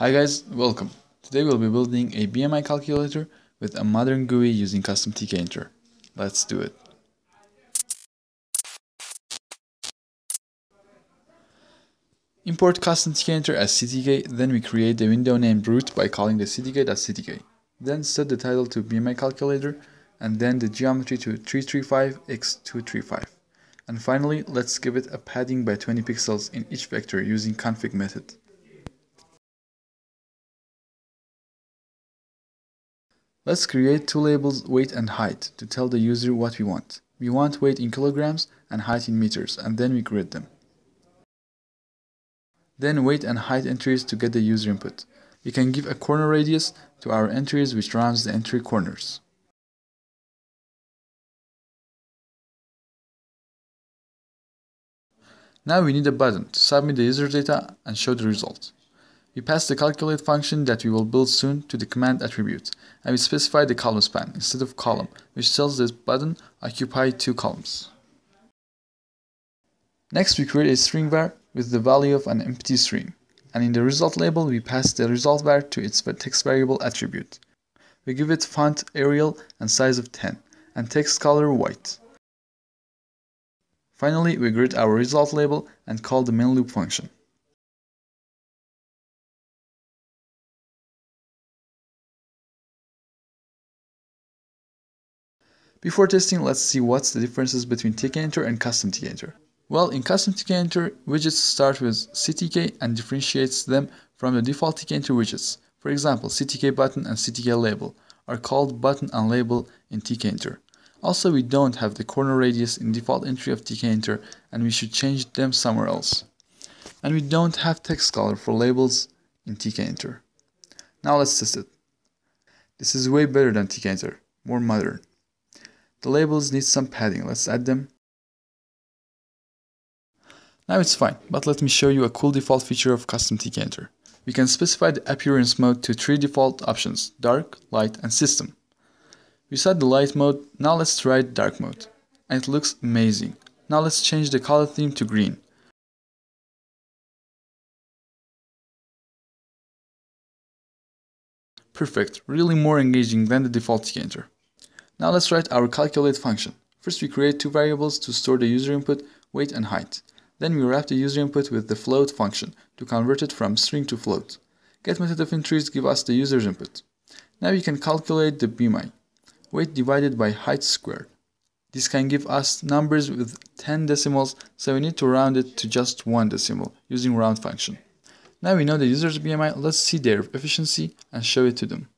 Hi guys, welcome. Today we'll be building a BMI calculator with a modern GUI using custom tkinter. Let's do it. Import custom tkinter as ctk, then we create the window named root by calling the ctk.ctk. Then set the title to BMI calculator and then the geometry to 335x235. And finally, let's give it a padding by 20 pixels in each vector using config method. Let's create two labels weight and height to tell the user what we want. We want weight in kilograms and height in meters and then we create them. Then weight and height entries to get the user input. We can give a corner radius to our entries which rounds the entry corners. Now we need a button to submit the user data and show the result. We pass the calculate function that we will build soon to the command attribute, and we specify the column span instead of column, which tells this button occupy two columns. Next we create a string var with the value of an empty string, and in the result label we pass the result var to its text variable attribute. We give it font Arial and size of 10, and text color white. Finally, we grid our result label and call the main loop function. Before testing, let's see what's the differences between tkinter and custom tkinter. Well, in custom tkinter, widgets start with CTK and differentiates them from the default tkinter widgets. For example, CTK button and CTK label are called button and label in tkinter. Also, we don't have the corner radius in default entry of tkinter and we should change them somewhere else. And we don't have text color for labels in tkinter. Now let's test it. This is way better than tkinter, more modern. The labels need some padding, let's add them. Now it's fine, but let me show you a cool default feature of custom tkinter. We can specify the appearance mode to three default options, dark, light, and system. We set the light mode, now let's try dark mode. And it looks amazing. Now let's change the color theme to green. Perfect, really more engaging than the default tkinter. Now let's write our calculate function. First we create two variables to store the user input, weight and height. Then we wrap the user input with the float function to convert it from string to float. Get method of entries give us the user's input. Now we can calculate the BMI weight divided by height squared. This can give us numbers with 10 decimals, so we need to round it to just one decimal using round function. Now we know the user's BMI, let's see their efficiency and show it to them.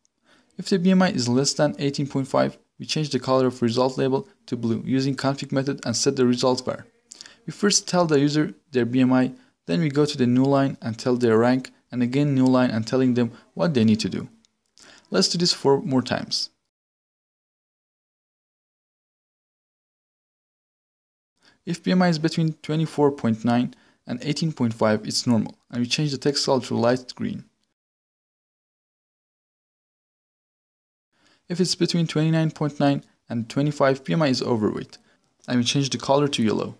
If the BMI is less than 18.5, we change the color of result label to blue using config method and set the result var. We first tell the user their BMI, then we go to the new line and tell their rank, and again new line and telling them what they need to do. Let's do this four more times. If BMI is between 24.9 and 18.5, it's normal, and we change the text color to light green. If it's between 29.9 and 25, BMI is overweight, and we change the color to yellow.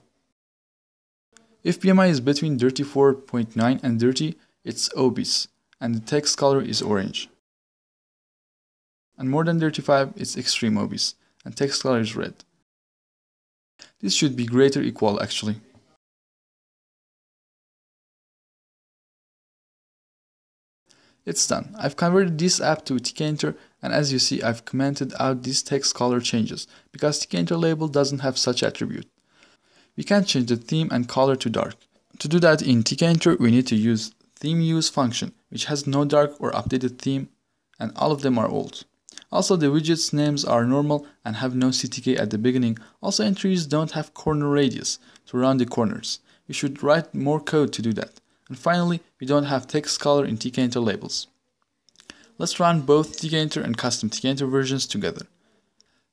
If BMI is between 34.9 and 30, it's obese, and the text color is orange. And more than 35, it's extreme obese, and text color is red. This should be greater equal actually. It's done. I've converted this app to tkinter and as you see I've commented out these text color changes because the tkinter label doesn't have such attribute. We can change the theme and color to dark. To do that in tkinter we need to use theme use function which has no dark or updated theme and all of them are old. Also the widgets names are normal and have no CTK at the beginning. Also entries don't have corner radius to round the corners. We should write more code to do that. And finally, we don't have text color in tkinter labels. Let's run both tkinter and custom tkinter versions together.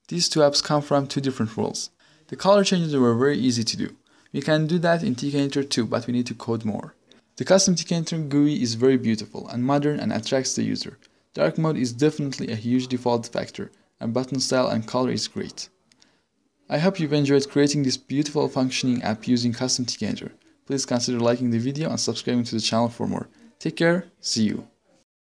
These two apps come from two different roles. The color changes were very easy to do. We can do that in tkinter too, but we need to code more. The custom tkinter GUI is very beautiful and modern and attracts the user. Dark mode is definitely a huge default factor, and button style and color is great. I hope you've enjoyed creating this beautiful functioning app using custom tkinter. Please consider liking the video and subscribing to the channel for more. Take care, see you.